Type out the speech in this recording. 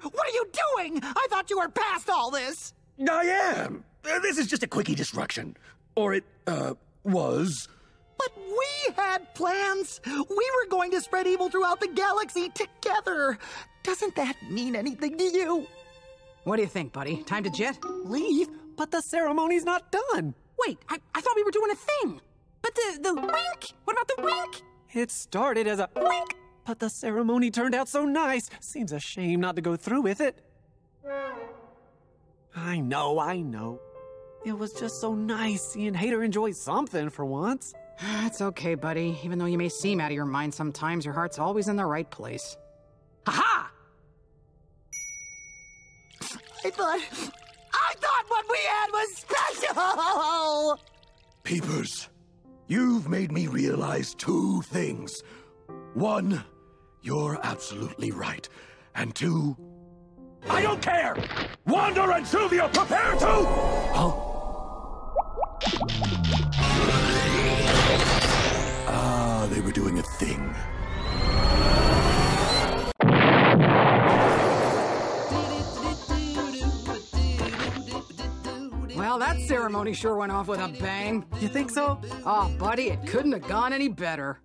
here? What are you doing? I thought you were past all this. I am. Uh, This is just a quickie disruption. Or it, uh, was. But we had plans. We were going to spread evil throughout the galaxy together. Doesn't that mean anything to you? What do you think, buddy? Time to jet? Leave? But the ceremony's not done. Wait, I, I thought we were doing a thing. But the, the wink? What about the wink? It started as a wink, but the ceremony turned out so nice. Seems a shame not to go through with it. I know, I know. It was just so nice seeing Hater enjoy something for once. It's okay, buddy. Even though you may seem out of your mind sometimes, your heart's always in the right place. Ha I thought. I thought what we had was special! Peepers, you've made me realize two things. One, you're absolutely right. And two, I don't care! Wander and Sylvia, prepare to. Huh? Ah, they were doing a thing. Well, that ceremony sure went off with a bang. You think so? Oh, buddy, it couldn't have gone any better.